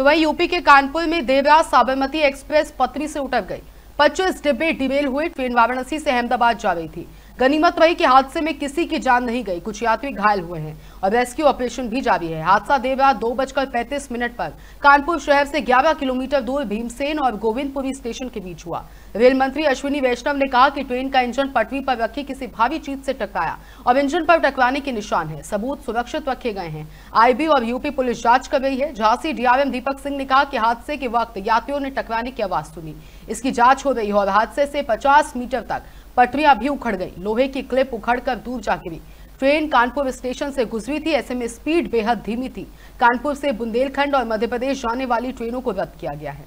तो वहीं यूपी के कानपुर में देर रात साबरमती एक्सप्रेस पत्नी से उठक गई। 25 डिब्बे डिबेल हुए, ट्रेन वाराणसी से अहमदाबाद जा रही थी। गनीमत रही कि हादसे में किसी की जान नहीं गई। कुछ यात्री घायल हुए हैं और रेस्क्यू ऑपरेशन भी जारी है। हादसा देर रात दो बजकर पैंतीस मिनट पर कानपुर शहर से 11 किलोमीटर दूर भीमसेन और गोविंदपुरी स्टेशन के बीच हुआ। रेल मंत्री अश्विनी वैष्णव ने कहा कि ट्रेन का इंजन पटरी पर रखी किसी भावी चीज़ से टकराया और इंजन पर टकराने के निशान है। सबूत सुरक्षित रखे गए हैं। आईबी और यूपी पुलिस जाँच कर रही है। झांसी डीआरएम दीपक सिंह ने कहा कि हादसे के वक्त यात्रियों ने टकराने की आवाज़ सुनी। इसकी जाँच हो रही है और हादसे से पचास मीटर तक पटरियाँ भी उखड़ गई। लोहे की क्लिप उखड़ कर दूर जा गिरी। ट्रेन कानपुर स्टेशन से गुजरी थी, ऐसे में स्पीड बेहद धीमी थी। कानपुर से बुंदेलखंड और मध्य प्रदेश जाने वाली ट्रेनों को रद्द किया गया है।